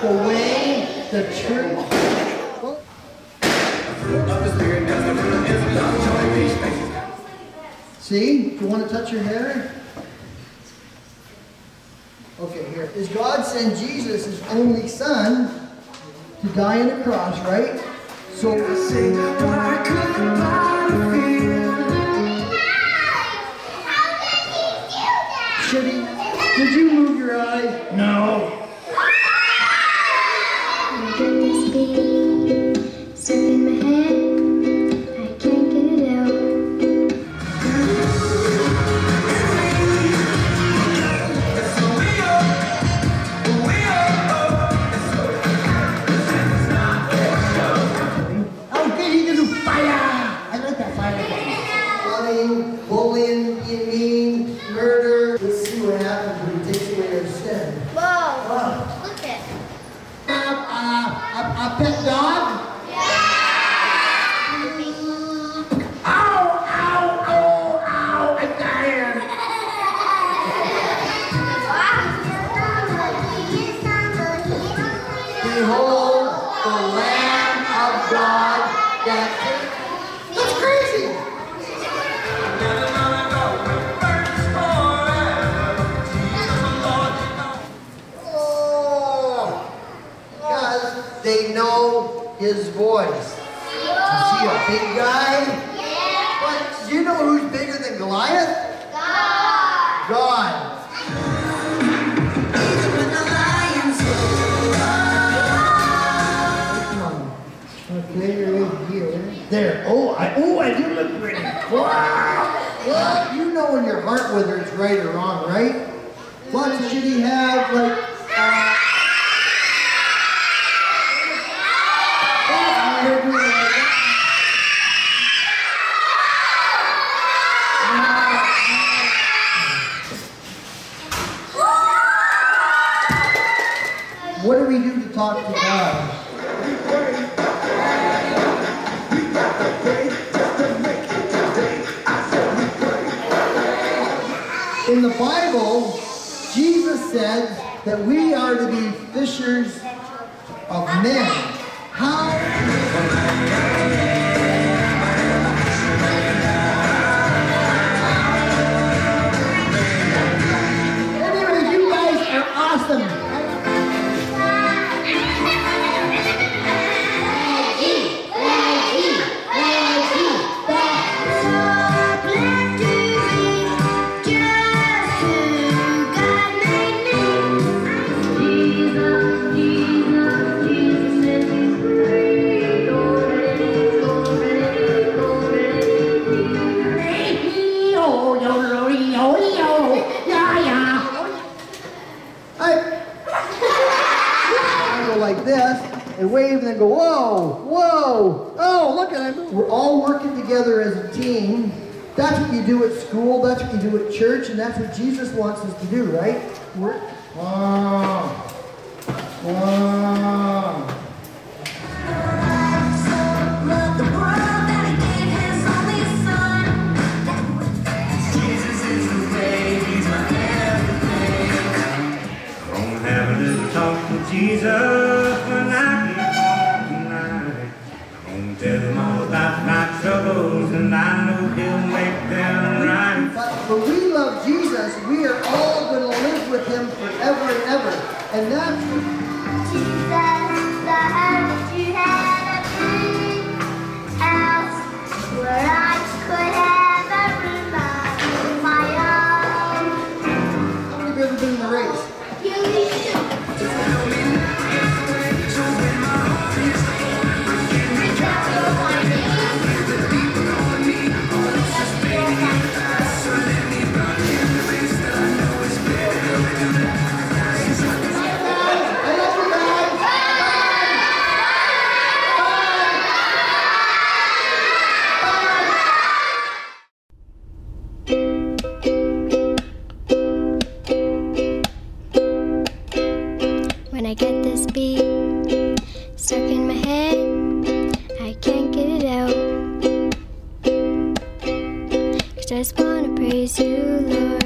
the way, the truth. See? You want to touch your hair? Okay, here. Is God send Jesus, his only son, to die on the cross, right? So I say what I couldn't. Should he? Did you move your eye? No. I'm dying. Behold the Lamb of God that they know his voice. You see a big guy? But you know who's bigger than Goliath? God. Come on. Okay, you're right here. There. Oh, I oh I do look pretty. Wow. Well, you know in your heart whether it's right or wrong, right? What should he have like talk to God? In the Bible, Jesus said that we are to be fishers of men. How? And wave and then go, whoa, whoa, oh, look at it. We're all working together as a team. That's what you do at school, that's what you do at church, and that's what Jesus wants us to do, right? Work. Tell him all about my troubles and I know he'll make them right. But when we love Jesus, we are all going to live with him forever and ever. And that's Where just wanna praise you, Lord.